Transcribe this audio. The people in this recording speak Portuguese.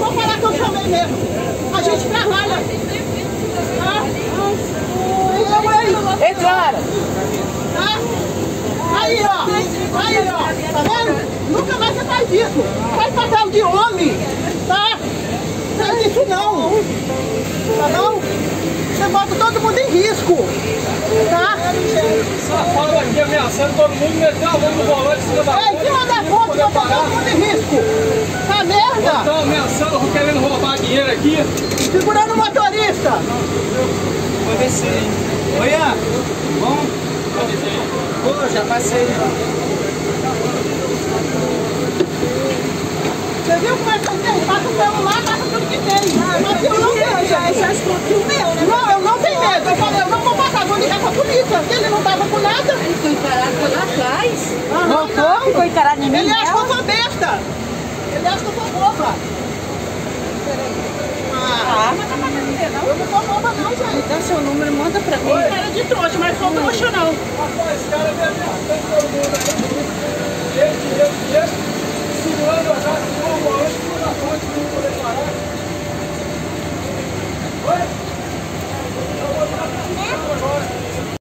vou falar que eu chamei mesmo. A gente trabalha. Tá? Eu, hein? Entraram. Tá? Aí, ó. Aí, ó. Tá vendo? Nunca mais você faz isso. Faz papel de homem. Tá? Faz isso não. Tá não? Você bota todo mundo em risco. Tá? Safado aqui ameaçando todo mundo, meteu a mão no volante, filho da É, em cima da ponte, bota todo mundo em risco. Querendo roubar dinheiro aqui. Segurando o motorista. Vou descer. Oi, Ian. Bom? Pô, já passei. Você viu como é que eu tenho? Passa o celular, passa tudo que tem. Mas eu não tenho. Já, já explodiu o meu, né? Não, eu não tenho medo. Eu falei, eu não vou passar, vou ligar pra polícia. Ele não tava com nada. Ele ficou encarado lá atrás. Voltou, ficou encarado em mim. Ele acha que eu sou besta. Ele acha que eu sou boba. seu número, manda pra mim. Oi. Cara de trouxa, mas foi profissional. Rapaz, cara me ameaçando todo mundo aí. Gente, gente, gente. Segurando a casa de um